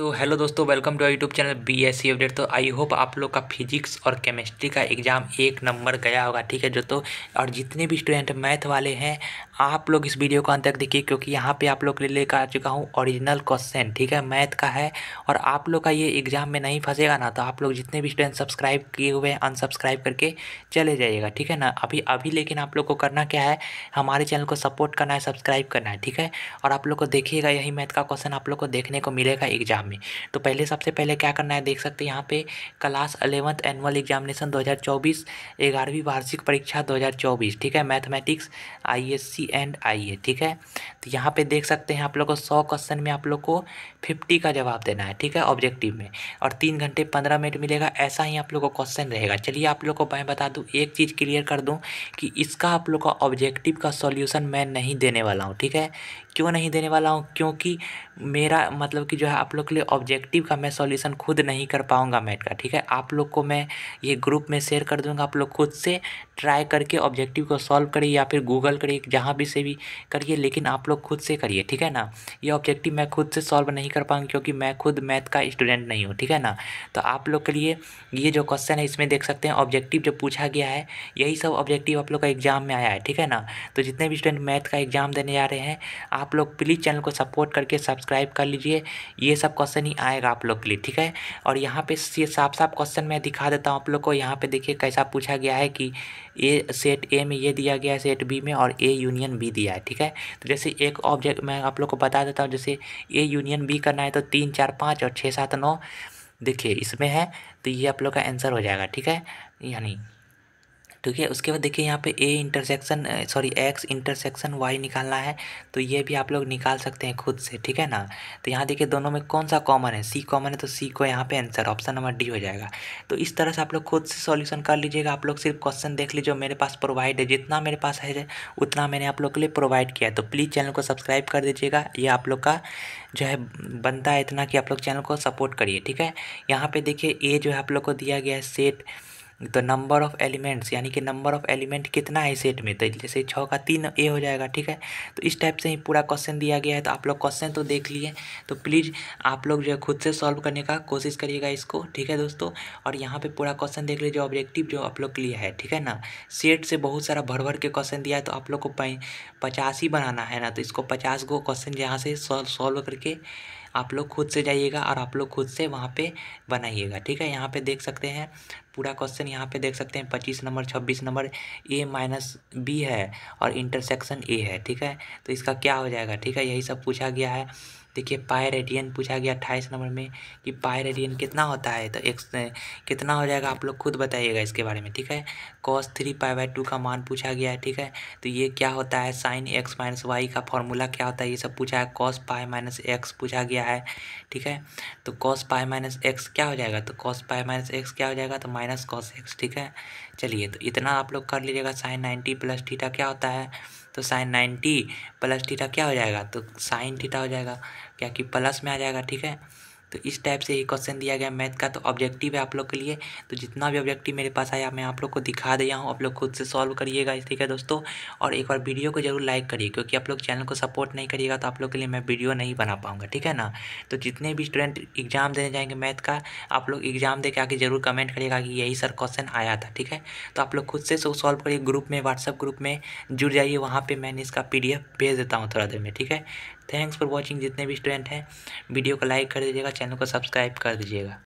तो हेलो दोस्तों welcome to YouTube channel B S C update तो आई होप आप लोग का फिजिक्स और केमिस्ट्री का एग्ज़ाम एक नंबर गया होगा, ठीक है जो तो और जितने भी स्टूडेंट मैथ वाले हैं, आप लोग इस वीडियो को अंत तक देखिए, क्योंकि यहाँ पे आप लोग के लिए लेकर आ चुका हूँ ओरिजिनल क्वेश्चन ठीक है? मैथ का है, और आप लोग का ये एग्ज़ाम में नहीं फंसेगा ना तो आप लोग जितने भी स्टूडेंट सब्सक्राइब किए हुए हैं अनसब्सक्राइब करके चले जाइएगा, ठीक है ना? अभी अभी लेकिन आप लोग को करना क्या है, हमारे चैनल को सपोर्ट करना है सब्सक्राइब करना है, ठीक है? और आप लोग को देखिएगा, यही मैथ का क्वेश्चन आप लोग को देखने को मिलेगा एग्ज़ाम में। तो पहले सबसे पहले क्या करना है, देख सकते हैं यहाँ पे क्लास अलेवंथ एनुअल एग्जामिनेशन 2024 ग्यारहवीं वार्षिक परीक्षा 2024 ठीक है? मैथमेटिक्स आईएससी एंड आईए ठीक है? तो यहाँ पे देख सकते हैं आप लोग को सौ क्वेश्चन में आप लोग को फिफ्टी का जवाब देना है, ठीक है? ऑब्जेक्टिव में। और तीन घंटे पंद्रह मिनट मिलेगा, ऐसा ही आप लोग को क्वेश्चन रहेगा। चलिए आप लोग को मैं बता दूँ, एक चीज़ क्लियर कर दूँ कि इसका आप लोग का ऑब्जेक्टिव का सॉल्यूशन मैं नहीं देने वाला हूँ, ठीक है? क्यों नहीं देने वाला हूँ? क्योंकि मेरा मतलब कि जो है आप लोग के लिए ऑब्जेक्टिव का मैं सॉल्यूशन खुद नहीं कर पाऊँगा मैथ का, ठीक है? आप लोग को मैं ये ग्रुप में शेयर कर दूँगा, आप लोग खुद से ट्राई करके ऑब्जेक्टिव को सॉल्व करिए या फिर गूगल करिए, जहाँ भी से भी करिए, लेकिन आप लोग खुद से करिए, ठीक है ना? ये ऑब्जेक्टिव मैं खुद से सॉल्व नहीं कर पाऊँगा क्योंकि मैं खुद मैथ का स्टूडेंट नहीं हूँ, ठीक है ना? तो आप लोग के लिए ये जो क्वेश्चन है, इसमें देख सकते हैं ऑब्जेक्टिव जो पूछा गया है, यही सब ऑब्जेक्टिव आप लोग का एग्ज़ाम में आया है, ठीक है ना? तो जितने भी स्टूडेंट मैथ का एग्ज़ाम देने जा रहे हैं आप लोग प्लीज़ चैनल को सपोर्ट करके सब्सक्राइब कर लीजिए। ये सब क्वेश्चन ही आएगा आप लोग के लिए, ठीक है? और यहाँ पे ये साफ़ साफ़ क्वेश्चन मैं दिखा देता हूँ आप लोग को। यहाँ पे देखिए कैसा पूछा गया है कि ए सेट ए में ये दिया गया है, सेट बी में, और ए यूनियन बी दिया है, ठीक है? तो जैसे एक ऑब्जेक्ट मैं आप लोग को बता देता हूँ, जैसे ए यूनियन बी करना है तो तीन, चार, पाँच और छः, सात, नौ, देखिए इसमें है तो ये आप लोग का आंसर हो जाएगा, ठीक है? यानी ठीक है? उसके बाद देखिए यहाँ पे A intersection sorry X intersection Y निकालना है तो ये भी आप लोग निकाल सकते हैं खुद से, ठीक है ना? तो यहाँ देखिए दोनों में कौन सा कॉमन है? सी कॉमन है तो सी को यहाँ पे आंसर ऑप्शन नंबर डी हो जाएगा। तो इस तरह से आप लोग खुद से सॉल्यूशन कर लीजिएगा। आप लोग सिर्फ़ क्वेश्चन देख लीजिए मेरे पास प्रोवाइड है, जितना मेरे पास है, उतना मैंने आप लोग के लिए प्रोवाइड किया है। तो प्लीज़ चैनल को सब्सक्राइब कर दीजिएगा। ये आप लोग का जो है, बनता है इतना कि आप लोग चैनल को सपोर्ट करिए, ठीक है? यहाँ पर देखिए ए जो है आप लोग को दिया गया है सेट तो नंबर ऑफ़ एलिमेंट्स यानी कि नंबर ऑफ़ एलिमेंट कितना है सेट में? तो जैसे छः का तीन ए हो जाएगा, ठीक है? तो इस टाइप से ही पूरा क्वेश्चन दिया गया है तो आप लोग क्वेश्चन तो देख लिए। तो प्लीज़ आप लोग जो है खुद से सॉल्व करने का कोशिश करिएगा इसको, ठीक है दोस्तों? और यहाँ पर पूरा क्वेश्चन देख लीजिए ऑब्जेक्टिव जो आप लोग लिए है, ठीक है ना? सेट से बहुत सारा भर भर के क्वेश्चन दिया है तो आप लोग को पचास ही बनाना है ना? तो इसको पचास गो क्वेश्चन यहाँ से सॉल्व करके आप लोग खुद से जाइएगा और आप लोग खुद से वहाँ पे बनाइएगा, ठीक है? यहाँ पे देख सकते हैं, पूरा क्वेश्चन यहाँ पे देख सकते हैं, पच्चीस नंबर, छब्बीस नंबर ए माइनस बी है और इंटरसेक्शन ए है, ठीक है? तो इसका क्या हो जाएगा, ठीक है? यही सब पूछा गया है। देखिए पाई रेडियन पूछा गया अट्ठाईस नंबर में कि पाई रेडियन कितना होता है? तो एक्स कितना हो जाएगा आप लोग खुद बताइएगा इसके बारे में, ठीक है? Cos three pi by two का मान पूछा गया है, ठीक है? तो ये क्या होता है? साइन एक्स माइनस वाई का फॉर्मूला क्या होता है? ये सब पूछा है। कॉस पाए माइनस एक्स पूछा गया है, ठीक है? तो कॉस पाए माइनस एक्स क्या हो जाएगा? तो कॉस पाए माइनस एक्स क्या हो जाएगा? तो माइनस कॉस एक्स ठीक है? चलिए तो इतना आप लोग कर लीजिएगा। साइन नाइन्टी प्लस थीटा क्या होता है? तो साइन नाइन्टी प्लस थीटा क्या हो जाएगा? तो साइन थीटा हो जाएगा, क्या कि प्लस में आ जाएगा, ठीक है? तो इस टाइप से ही क्वेश्चन दिया गया मैथ का तो ऑब्जेक्टिव है आप लोग के लिए। तो जितना भी ऑब्जेक्टिव मेरे पास आया, मैं आप लोग को दिखा दिया हूँ। आप लोग खुद से सॉल्व करिएगा, ठीक है दोस्तों? और एक बार वीडियो को ज़रूर लाइक करिए, क्योंकि आप लोग चैनल को सपोर्ट नहीं करिएगा तो आप लोग के लिए मैं वीडियो नहीं बना पाऊँगा, ठीक है ना? तो जितने भी स्टूडेंट एग्ज़ाम देने जाएँगे मैथ का, आप लोग एग्ज़ाम दे आके ज़रूर कमेंट करिएगा कि यही सर क्वेश्चन आया था, ठीक है? तो आप लोग खुद से सॉल्व करिए ग्रुप में व्हाट्सअप ग्रुप में, जुड़ जाइए, वहाँ पर मैंने इसका पीडीएफ भेज देता हूँ थोड़ा देर में, ठीक है? थैंक्स फॉर वॉचिंग जितने भी स्टूडेंट हैं वीडियो को लाइक कर दीजिएगा चैनल को सब्सक्राइब कर दीजिएगा।